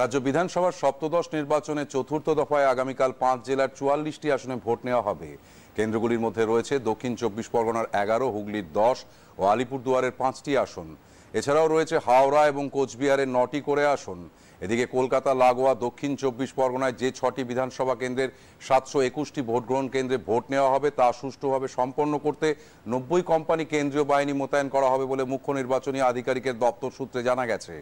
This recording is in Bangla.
রাজ্য বিধানসভার সপ্তদশ নির্বাচনে চতুর্থ দফায় আগামীকাল পাঁচ জেলার চুয়াল্লিশটি আসনে ভোট নেওয়া হবে। কেন্দ্রগুলির মধ্যে রয়েছে দক্ষিণ চব্বিশ পরগনার এগারো, হুগলির দশ ও আলিপুরদুয়ারের পাঁচটি আসন। এছাড়াও রয়েছে হাওড়া এবং কোচবিহারের নটি করে আসন। এদিকে কলকাতা, লাগোয়া, দক্ষিণ চব্বিশ পরগনায় যে ছটি বিধানসভা কেন্দ্রের সাতশো একুশটি ভোটগ্রহণ কেন্দ্রে ভোট নেওয়া হবে, তা সুষ্ঠুভাবে সম্পন্ন করতে নব্বই কোম্পানি কেন্দ্রীয় বাহিনী মোতায়েন করা হবে বলে মুখ্য নির্বাচনী আধিকারিকের দপ্তর সূত্রে জানা গেছে।